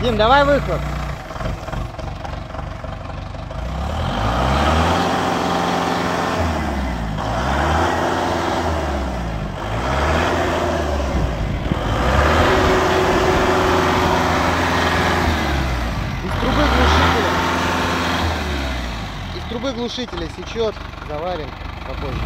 Дим, давай выхлоп. Трубы глушителя сечет. Заварим попозже.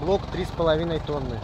Блок три с половиной тонны.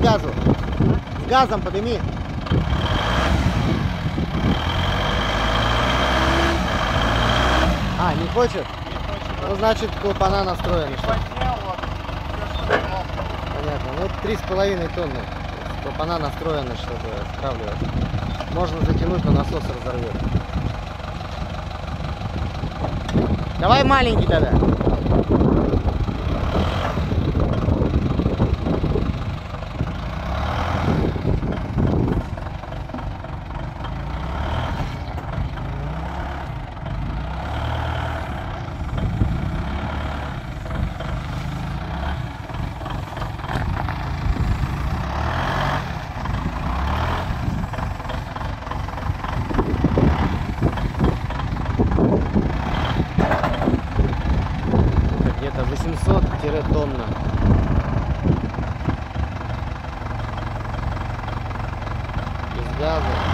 Газу. С газом подними. А, не хочет? Ну, значит, клапана настроены. что- Понятно. Ну, три с половиной тонны. Клапана настроены, чтобы стравливать. Можно затянуть, но насос разорвет. Давай маленький тогда. devil.